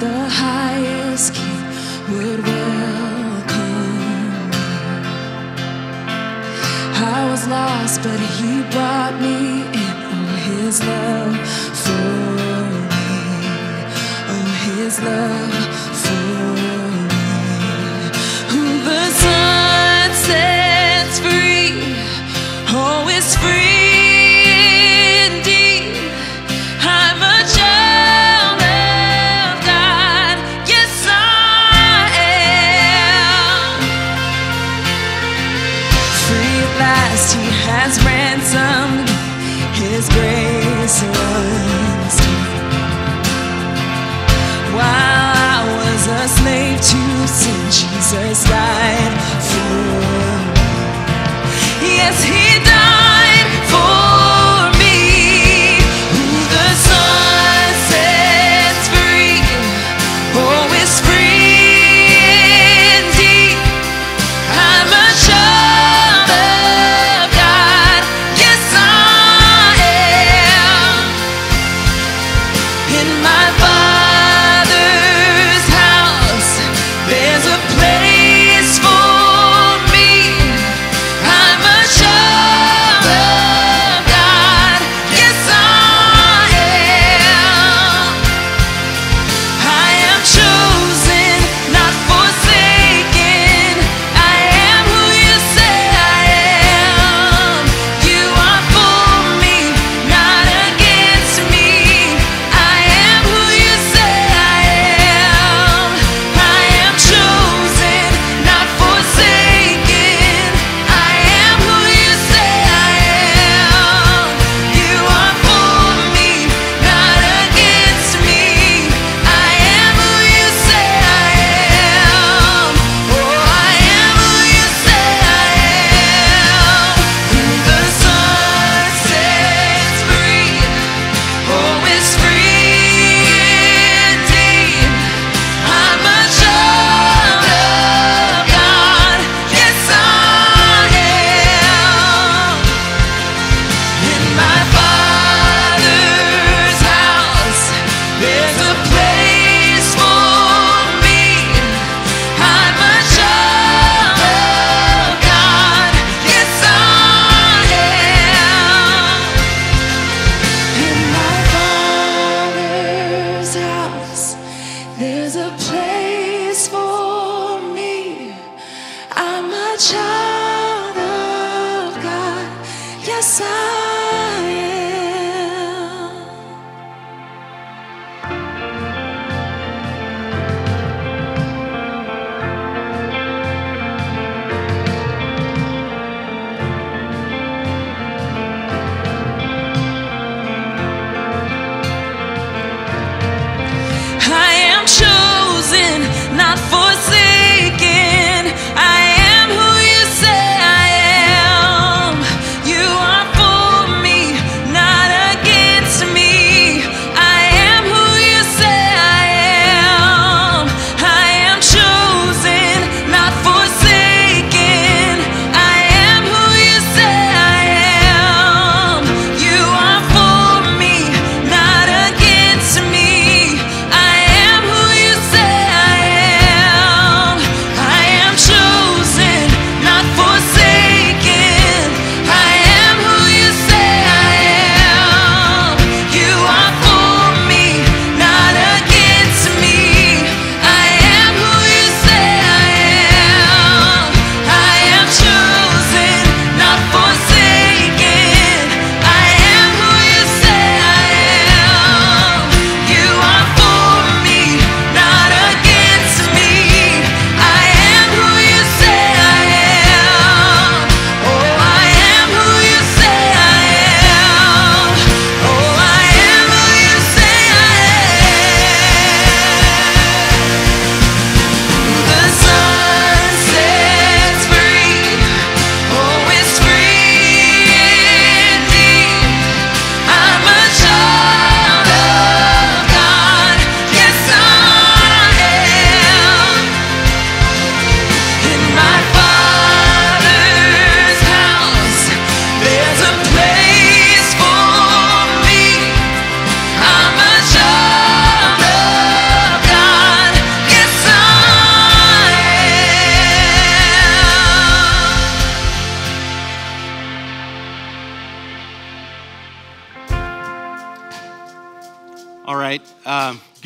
the highest king would welcome me. I was lost, but he brought me in. on his love for me. On his love for me.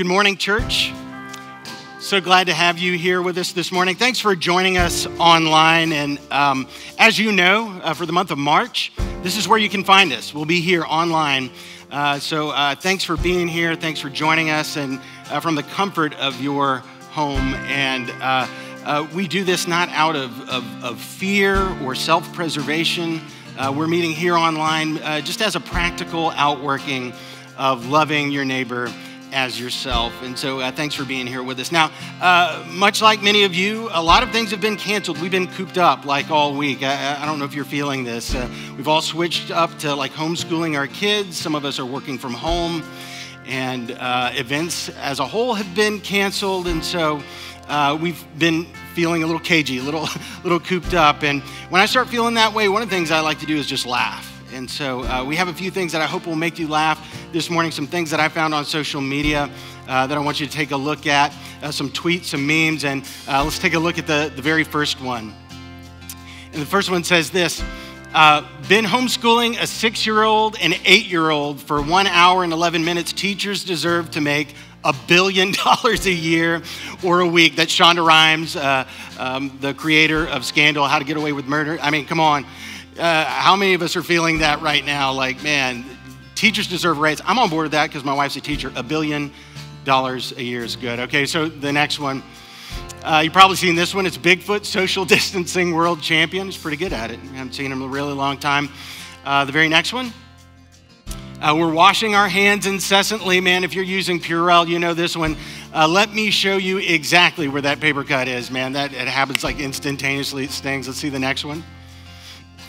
Good morning, church. So glad to have you here with us this morning. Thanks for joining us online. And um, as you know, uh, for the month of March, this is where you can find us. We'll be here online. Uh, so uh, thanks for being here. Thanks for joining us and uh, from the comfort of your home. And uh, uh, we do this not out of, of, of fear or self preservation. we're meeting here online just as a practical outworking of loving your neighbor as yourself. And so uh, thanks for being here with us. Now, uh, much like many of you, a lot of things have been canceled. We've been cooped up like all week. I, I don't know if you're feeling this. Uh, we've all switched up to like homeschooling our kids. Some of us are working from home, and uh, events as a whole have been canceled. And so uh, we've been feeling a little cagey, a little, little cooped up. And when I start feeling that way, one of the things I like to do is just laugh. And so uh, we have a few things that I hope will make you laugh this morning, some things that I found on social media uh, that I want you to take a look at, uh, some tweets, some memes, and uh, let's take a look at the, the very first one. And the first one says this uh, Been homeschooling a six year old and eight year old for one hour and 11 minutes. Teachers deserve to make a billion dollars a year or a week. That's Shonda Rhimes, uh, um, the creator of Scandal, How to Get Away with Murder. I mean, come on. Uh, how many of us are feeling that right now? Like, man, teachers deserve raise. I'm on board with that because my wife's a teacher. A billion dollars a year is good. Okay, so the next one. Uh, you've probably seen this one. It's Bigfoot, social distancing world champion. He's pretty good at it. I haven't seen him in a really long time. Uh, the very next one. Uh, we're washing our hands incessantly. Man, if you're using Purell, you know this one. Uh, let me show you exactly where that paper cut is, man. That it happens like instantaneously. It stings. Let's see the next one.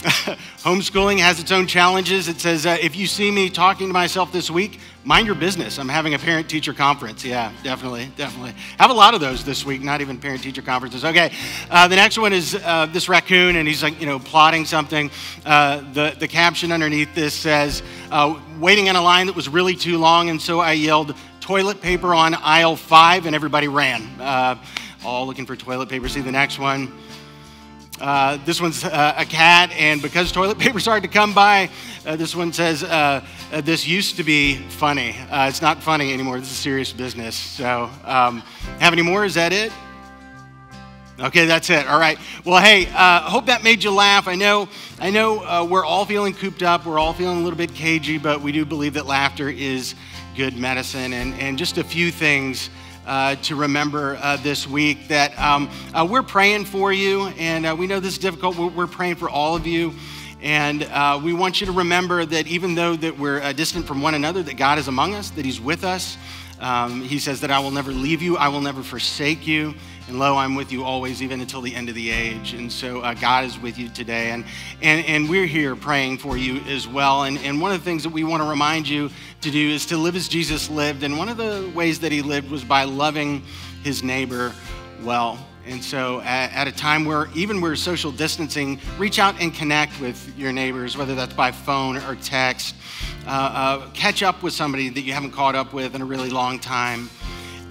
Homeschooling has its own challenges. It says, uh, if you see me talking to myself this week, mind your business. I'm having a parent teacher conference. Yeah, definitely, definitely. Have a lot of those this week, not even parent teacher conferences. Okay, uh, the next one is uh, this raccoon, and he's like, you know, plotting something. Uh, the, the caption underneath this says, uh, waiting in a line that was really too long, and so I yelled, toilet paper on aisle five, and everybody ran. Uh, all looking for toilet paper. See the next one. Uh, this one's uh, a cat, and because toilet paper's hard to come by, uh, this one says, uh, uh, This used to be funny. it's not funny anymore. This is serious business. So, um, have any more? Is that it? Okay, that's it. All right. Well, hey, uh, hope that made you laugh. I know, I know, uh, we're all feeling cooped up. We're all feeling a little bit cagey, but we do believe that laughter is good medicine. And and just a few things uh, to remember uh, this week that um, uh, we're praying for you, and uh, we know this is difficult. We're, we're, praying for all of you, and uh, we want you to remember that even though that we're uh, distant from one another, that God is among us, that He's with us. Um, he says that I will never leave you, I will never forsake you. And lo, I'm with you always, even until the end of the age. And so uh, God is with you today. And, and, and we're here praying for you as well. And, and one of the things that we want to remind you to do is to live as Jesus lived. And one of the ways that he lived was by loving his neighbor well. And so, at, at, a time where even we're social distancing, reach out and connect with your neighbors, whether that's by phone or text. Uh, uh, catch up with somebody that you haven't caught up with in a really long time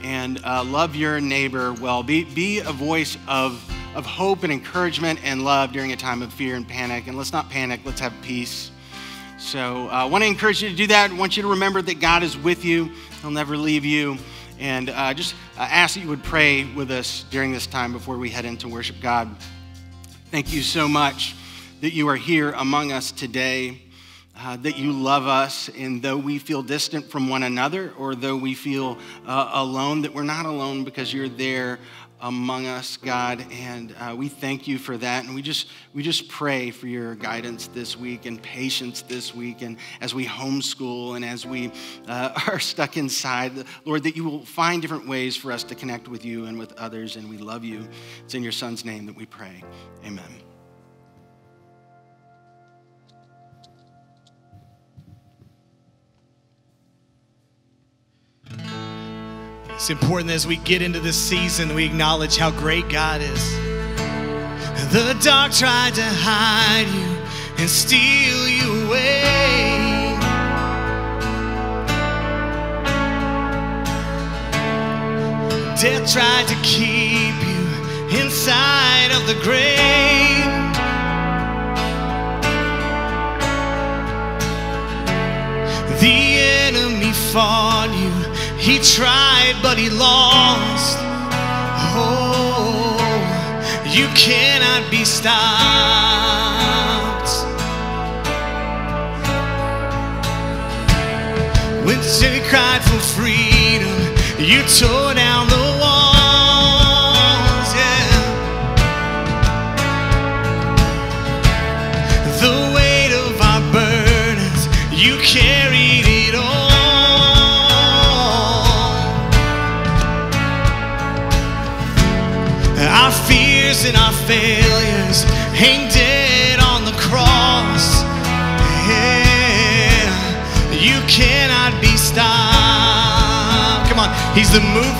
and uh, love your neighbor well. Be, be a voice of, of hope and encouragement and love during a time of fear and panic. And let's not panic, let's have peace. So I uh, want to encourage you to do that. I want you to remember that God is with you, He'll never leave you. And uh, just uh, ask that you would pray with us during this time before we head into worship God. Thank you so much that you are here among us today uh, that you love us, and though we feel distant from one another, or though we feel uh, alone, that we're not alone because you're there among us, God. And uh, we thank you for that. And we just we just pray for your guidance this week and patience this week, and as we homeschool and as we uh, are stuck inside, Lord, that you will find different ways for us to connect with you and with others. And we love you. It's in your Son's name that we pray. Amen. It's important as we get into this season, we acknowledge how great God is. The dark tried to hide you and steal you away. Death tried to keep you inside of the grave. The enemy fought you He tried, but he lost. Oh, you cannot be stopped. When they cried for freedom, you tore down the the mover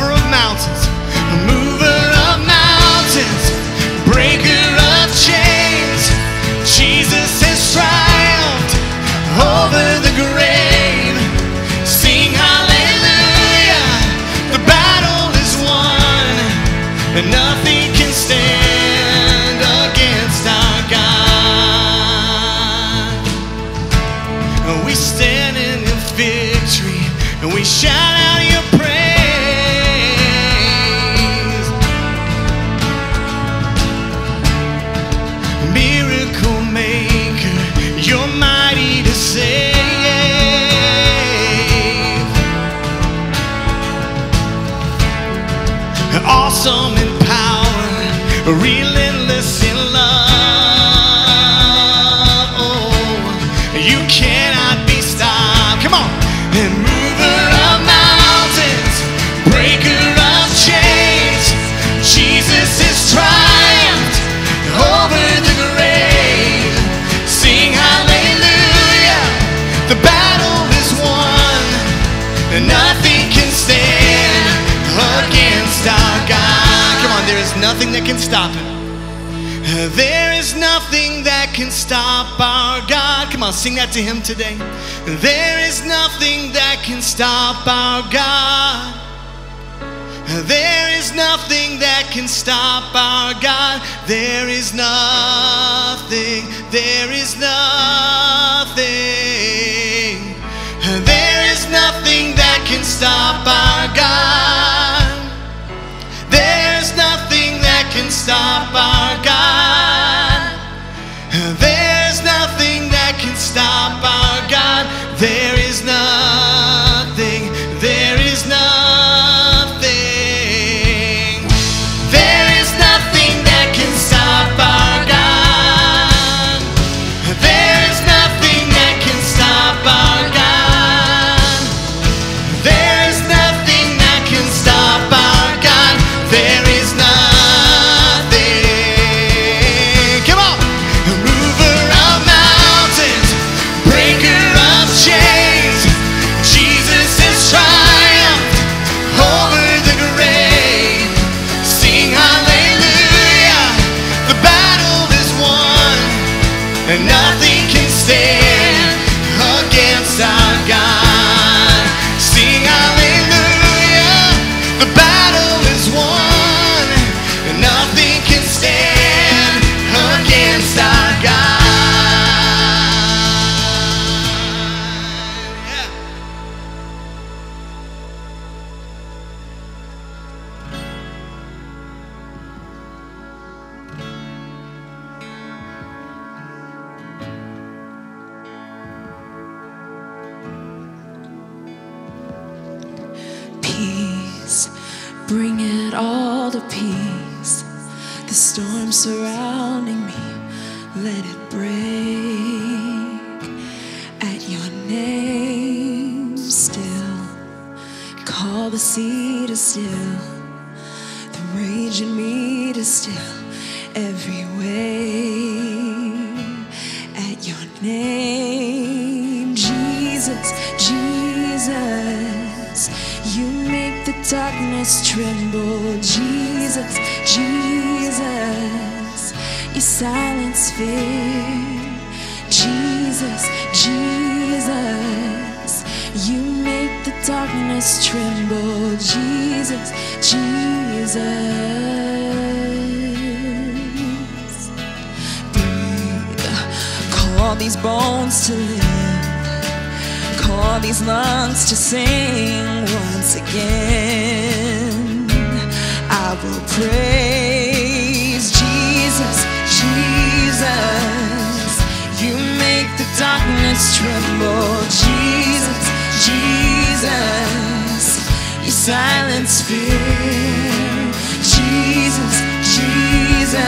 nothing that can stop him. There is nothing that can stop our God. Come on, sing that to him today. There is nothing that can stop our God. There is nothing that can stop our God. There is nothing. There is nothing. There is nothing that can stop our God. Stop our God. There's nothing that can stop our God. There to peace. The storm surrounding me, let it break. At your name, still. Call the sea to still. Silence fear, Jesus, Jesus. You make the darkness tremble, Jesus, Jesus. Breathe, call these bones to live. Call these lungs to sing once again. I will Jesus, Jesus. You make the darkness tremble, Jesus, Jesus. You silence fear, Jesus, Jesus.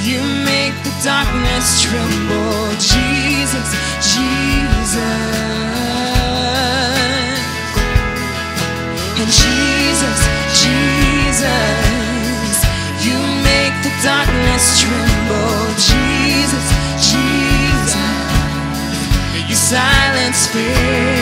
You make the darkness tremble, silence fear.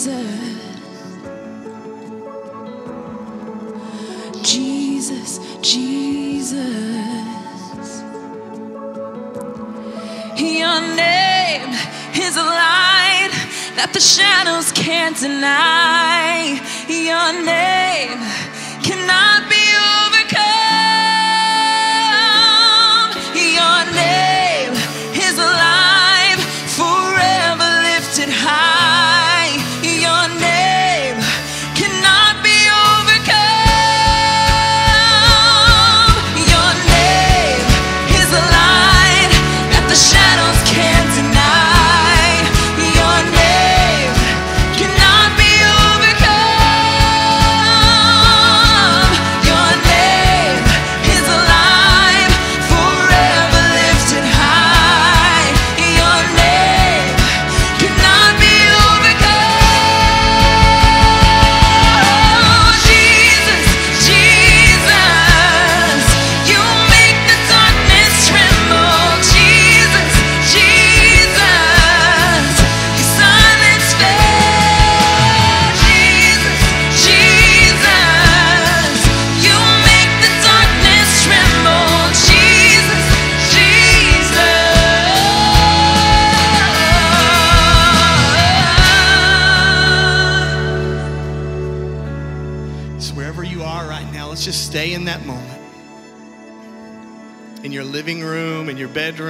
Jesus. Jesus, Jesus. Your name is a light that the shadows can't deny. Your name cannot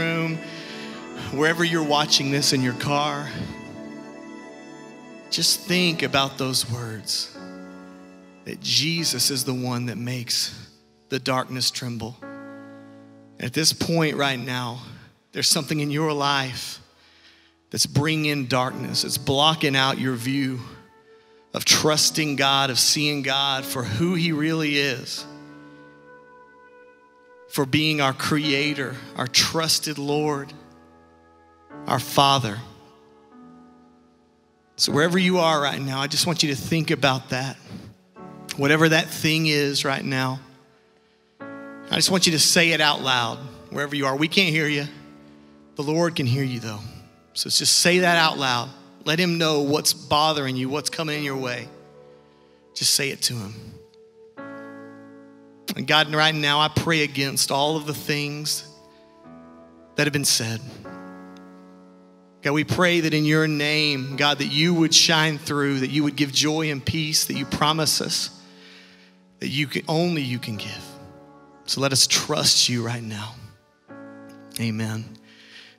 bedroom, wherever you're watching this in your car, just think about those words that Jesus is the one that makes the darkness tremble. At this point right now, there's something in your life that's bringing darkness, it's blocking out your view of trusting God, of seeing God for who He really is, for being our Creator, our trusted Lord, our Father. So, wherever you are right now, I just want you to think about that. Whatever that thing is right now, I just want you to say it out loud wherever you are. We can't hear you, the Lord can hear you though. So, just say that out loud. Let Him know what's bothering you, what's coming in your way. Just say it to Him. And God, right now, I pray against all of the things that have been said. God, we pray that in your name, God, that you would shine through, that you would give joy and peace that you promise us, that you can, only you can give. So let us trust you right now. Amen.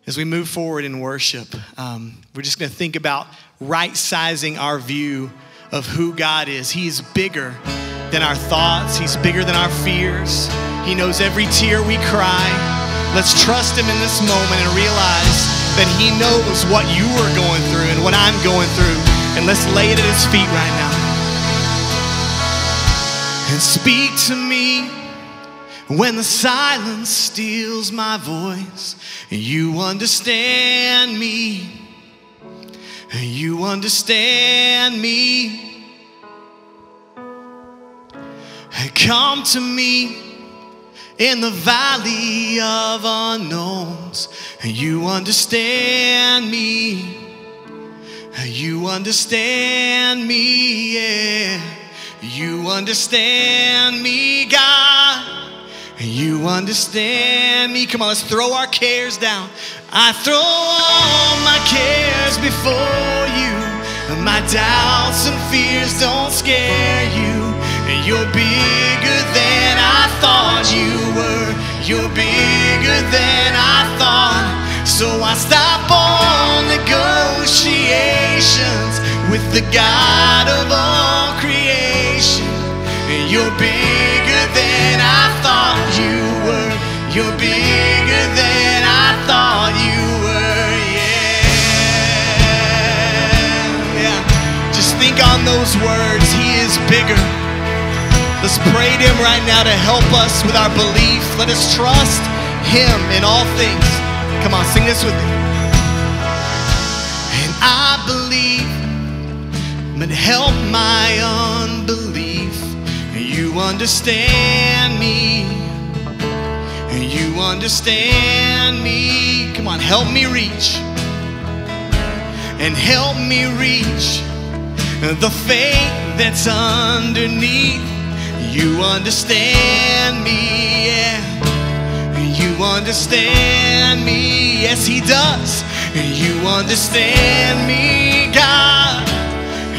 As we move forward in worship, um, we're just going to think about right sizing our view of who God is. He's bigger than our thoughts, He's bigger than our fears. He knows every tear we cry. Let's trust Him in this moment and realize that He knows what you are going through and what I'm going through. And let's lay it at His feet right now. And speak to me when the silence steals my voice. You understand me. You understand me. Come to me in the valley of unknowns. You understand me. You understand me, yeah. You understand me, God. You understand me. Come on, let's throw our cares down. I throw all my cares before you. My doubts and fears don't scare you. You're bigger than I thought you were. You're bigger than I thought. So I stop all negotiations with the God of all creation. You're bigger than I thought you were. You're bigger than I thought you were. Yeah. Yeah. Just think on those words. He is bigger. Let's pray to Him right now to help us with our belief. Let us trust Him in all things. Come on, sing this with me. And I believe, but help my unbelief. You understand me. You understand me. Come on, help me reach. And help me reach the faith that's underneath. You understand me, yeah. You understand me, yes, He does. You understand me, God.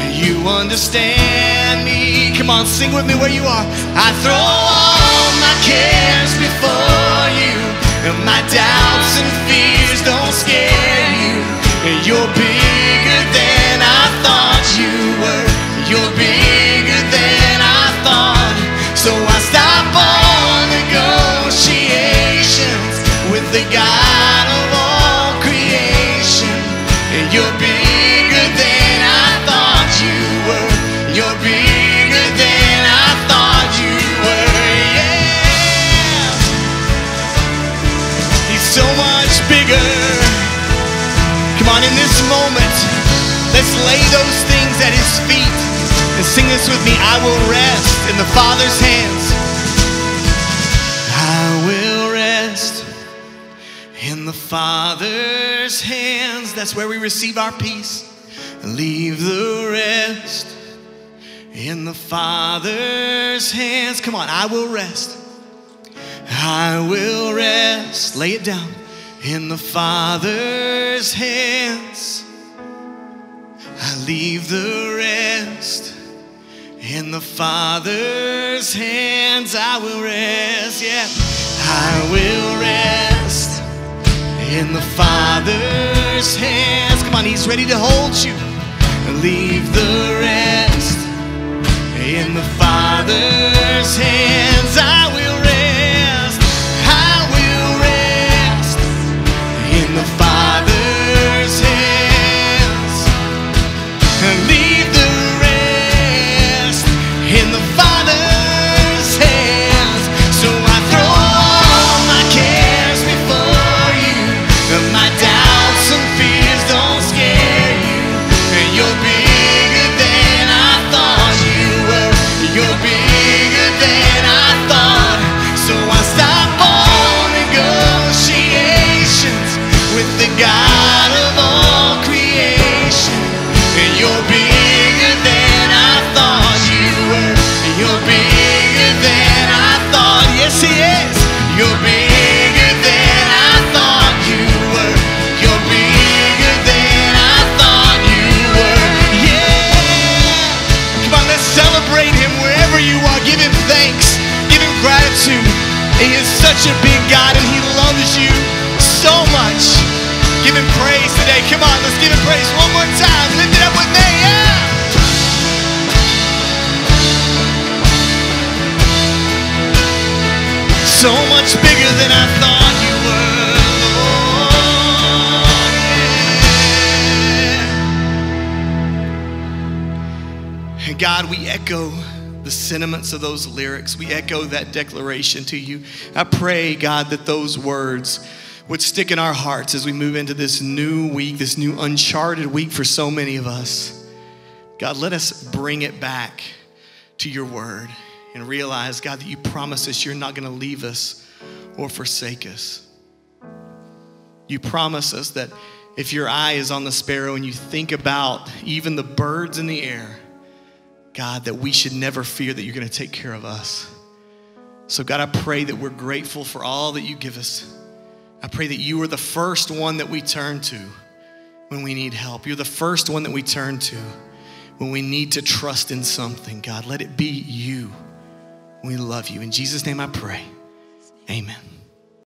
You understand me. Come on, sing with me where you are. I throw all my cares before you, and my doubts and fears don't scare you. And you're bigger than I thought you were. You're bigger lay those things at his feet and sing this with me. I will rest in the Father's hands. I will rest in the Father's hands. That's where we receive our peace. Leave the rest in the Father's hands. Come on, I will rest. I will rest. Lay it down in the Father's hands. I leave the rest in the Father's hands. I will rest. Yeah, I will rest in the Father's hands. Come on, He's ready to hold you. Leave the rest in the Father's hands. Echo the sentiments of those lyrics. We echo that declaration to you. I pray, God, that those words would stick in our hearts as we move into this new week, this new uncharted week for so many of us. God, let us bring it back to your word and realize, God, that you promise us you're not going to leave us or forsake us. You promise us that if your eye is on the sparrow and you think about even the birds in the air, God, that we should never fear that you're going to take care of us. So, God, I pray that we're grateful for all that you give us. I pray that you are the first one that we turn to when we need help. You're the first one that we turn to when we need to trust in something. God, let it be you. We love you. In Jesus' name I pray. Amen.